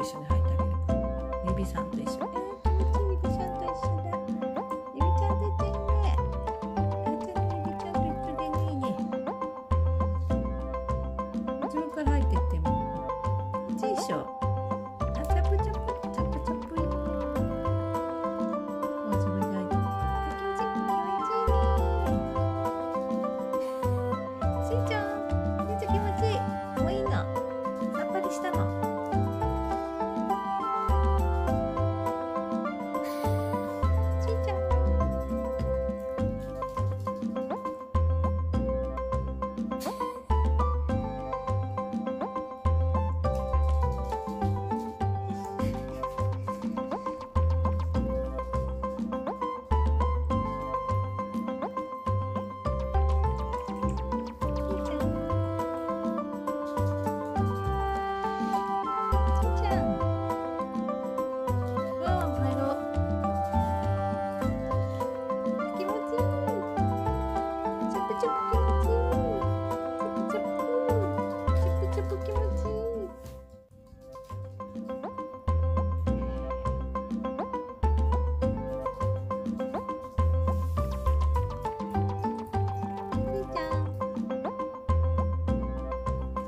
一緒に入ってあげる指さんと一緒に。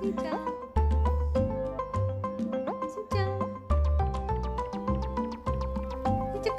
진짜? 어? 진짜? 진짜